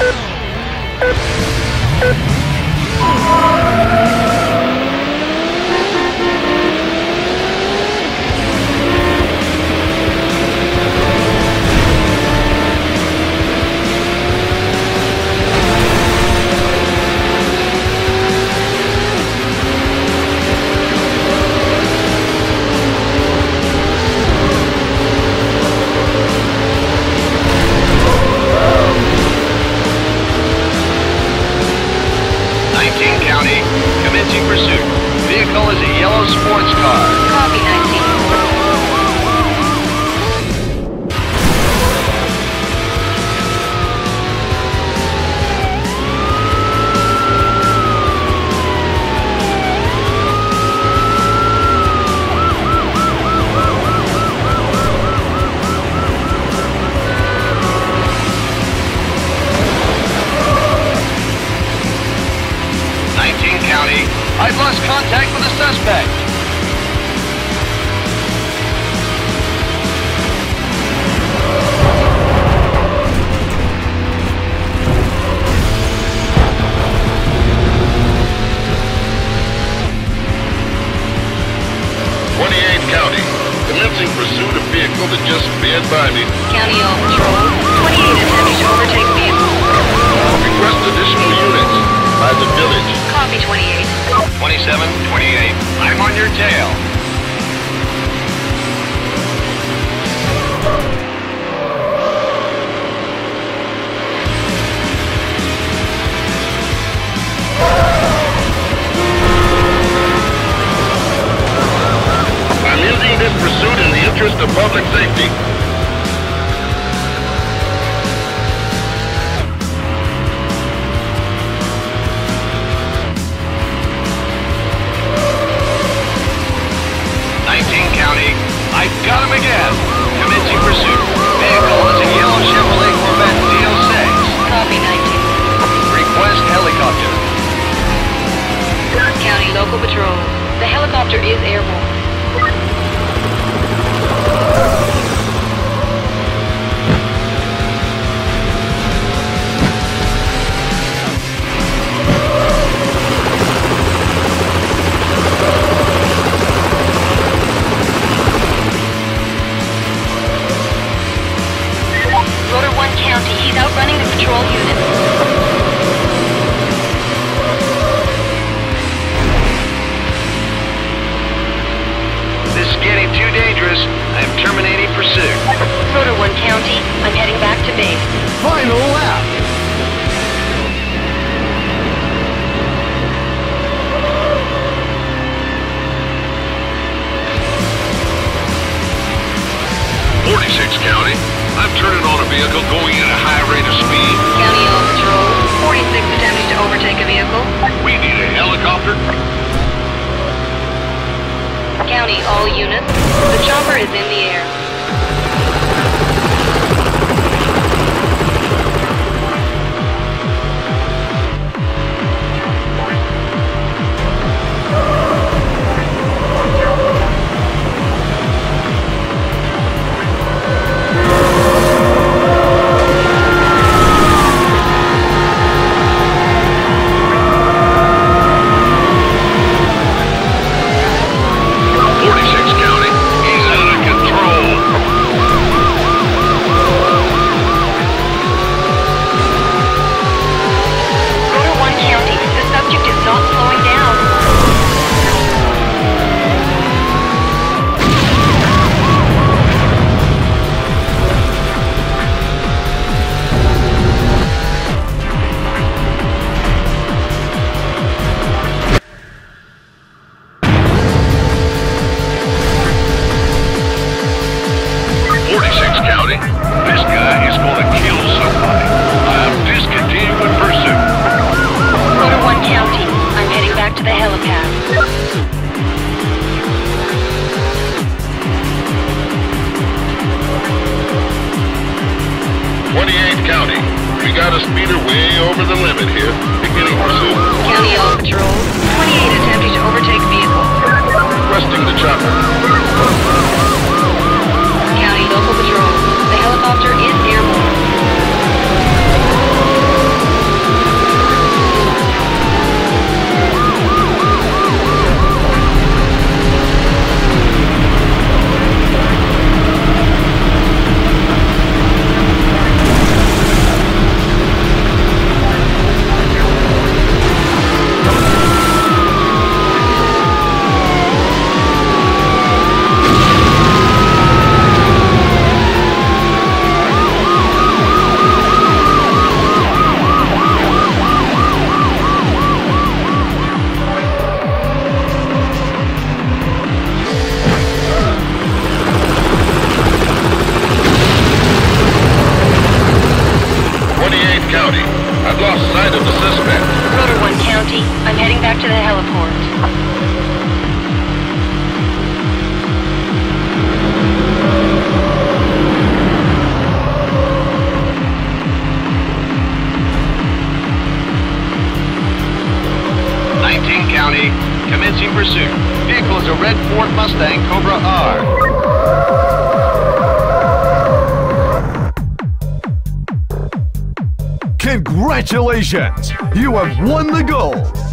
Oh, my God. Yellow sports car. Copy 19. Nineteen County, I've lost contact suspect. Twenty-eight County, commencing pursuit of vehicle that just sped by me. County All Patrol. 28 attempting to overtake vehicle. Request additional units by the village. Copy 28. 27, 28. I'm on your tail. I'm using this pursuit in the interest of public safety. County. He's outrunning the patrol unit. This is getting too dangerous. I am terminating pursuit. Rotor 1 County. I'm heading back to base. Final lap. Forty-six County, I'm turning on a vehicle going at a high rate of speed. County All Patrol. 46 attempting to overtake a vehicle. We need a helicopter. County All units. The chopper is in the County, we got a speeder way over the limit here. Beginning pursuit. County on patrol. 28 attempting to overtake vehicle. Requesting the chopper. I've lost sight of the suspect. Rotor One County. I'm heading back to the heliport. County, commencing pursuit. Vehicle is a red Ford Mustang Cobra R. Congratulations! You have won the gold!